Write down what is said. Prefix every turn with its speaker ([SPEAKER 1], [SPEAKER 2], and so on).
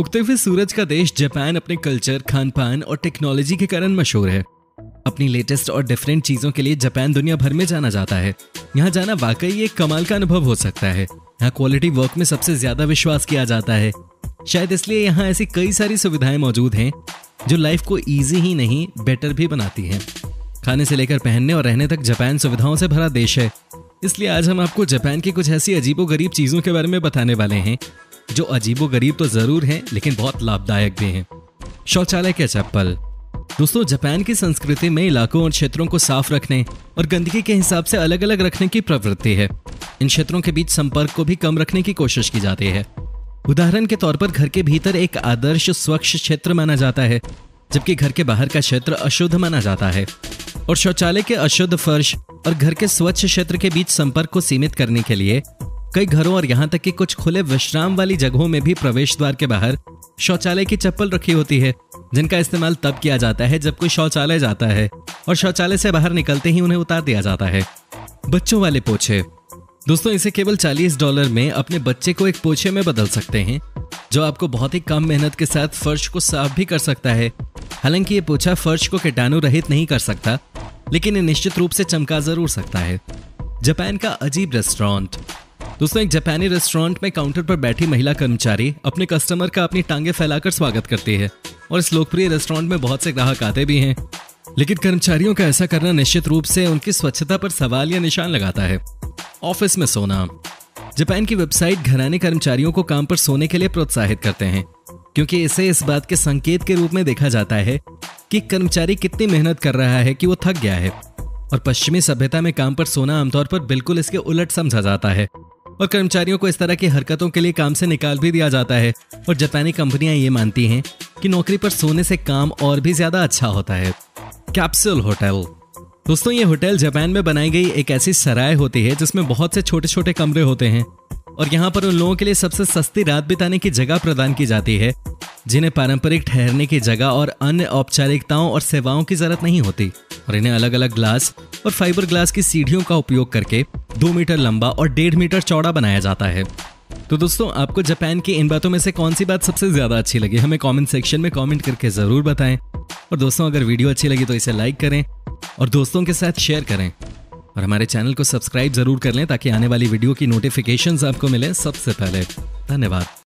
[SPEAKER 1] उगते हुए सूरज का देश जापान अपने कल्चर खान पान और टेक्नोलॉजी के कारण मशहूर है। अपनी लेटेस्ट और डिफरेंट चीज़ों के लिए जापान दुनिया भर में जाना जाता है। यहाँ जाना वाकई एक कमाल का अनुभव हो सकता है। यहाँ क्वालिटी वर्क में सबसे ज़्यादा विश्वास किया जाता है। शायद इसलिए यहाँ ऐसी कई सारी सुविधाएँ मौजूद हैं, जो लाइफ को ईजी ही नहीं बेटर भी बनाती हैं। खाने से लेकर पहनने और रहने तक जापान सुविधाओं से भरा देश है। इसलिए आज हम आपको जापान की कुछ ऐसी अजीबो गरीब चीज़ों के बारे में बताने वाले हैं जो अजीबो गरीब तो ज़रूर हैं, लेकिन बहुत लाभदायक भी हैं। शौचालय के चप्पल। दोस्तों, जापान की संस्कृति में इलाकों और क्षेत्रों को साफ़ रखने और गंदगी के हिसाब से अलग अलग रखने की प्रवृत्ति है। इन क्षेत्रों के बीच संपर्क को भी कम रखने की कोशिश की जाती है। उदाहरण के तौर पर, घर के भीतर एक आदर्श स्वच्छ क्षेत्र माना जाता है, जबकि घर के बाहर का क्षेत्र अशुद्ध माना जाता है। और शौचालय के अशुद्ध फर्श और घर के स्वच्छ क्षेत्र के बीच संपर्क को सीमित करने के लिए कई घरों और यहाँ तक कि कुछ खुले विश्राम वाली जगहों में भी प्रवेश द्वार के बाहर शौचालय की चप्पल रखी होती है, जिनका इस्तेमाल तब किया जाता है जब कोई शौचालय जाता है और शौचालय से बाहर निकलते ही उन्हें उतार दिया जाता है। बच्चों वाले पोछे। दोस्तों, इसे केवल 40 डॉलर में अपने बच्चे को एक पोछे में बदल सकते हैं, जो आपको बहुत ही कम मेहनत के साथ फर्श को साफ़ भी कर सकता है। हालाँकि ये पोछा फर्श को कीटाणु रहित नहीं कर सकता, लेकिन ये निश्चित रूप से चमका ज़रूर सकता है। जापान का अजीब रेस्टोरेंट। दोस्तों, एक जापानी रेस्टोरेंट में काउंटर पर बैठी महिला कर्मचारी अपने कस्टमर का अपनी टांगे फैलाकर स्वागत करती है और इस लोकप्रिय रेस्टोरेंट में बहुत से ग्राहक आते भी हैं। लेकिन कर्मचारियों का ऐसा करना निश्चित रूप से उनकी स्वच्छता पर सवाल या निशान लगाता है। ऑफ़िस में सोना। जापान की वेबसाइट घराने कर्मचारियों को काम पर सोने के लिए प्रोत्साहित करते हैं, क्योंकि इसे इस बात के संकेत के रूप में देखा जाता है कि कर्मचारी कितनी मेहनत कर रहा है कि वो थक गया है। और पश्चिमी सभ्यता में काम पर सोना आमतौर पर बिल्कुल इसके उलट समझा जाता है। और कर्मचारियों को इस तरह की हरकतों के लिए काम से निकाल भी दिया जाता है। और जापानी कंपनियाँ ये मानती हैं कि नौकरी पर सोने से काम और भी ज़्यादा अच्छा होता है। Capsule hotel. दोस्तों, ये होटल जापान में बनाई गई एक ऐसी सराय होती है जिसमें बहुत से छोटे छोटे कमरे होते हैं। और यहाँ पर उन लोगों के लिए सबसे सस्ती रात बिताने की जगह प्रदान की जाती है, जिन्हें पारंपरिक ठहरने की जगह और अन्य औपचारिकताओं और सेवाओं की ज़रूरत नहीं होती। और इन्हें अलग अलग ग्लास और फाइबर ग्लास की सीढ़ियों का उपयोग करके दो मीटर लंबा और डेढ़ मीटर चौड़ा बनाया जाता है। तो दोस्तों, आपको जापान की इन बातों में से कौन सी बात सबसे ज़्यादा अच्छी लगी, हमें कमेंट सेक्शन में कमेंट करके ज़रूर बताएँ। और दोस्तों, अगर वीडियो अच्छी लगी तो इसे लाइक करें और दोस्तों के साथ शेयर करें। और हमारे चैनल को सब्सक्राइब ज़रूर कर लें ताकि आने वाली वीडियो की नोटिफिकेशंस आपको मिले सबसे पहले। धन्यवाद।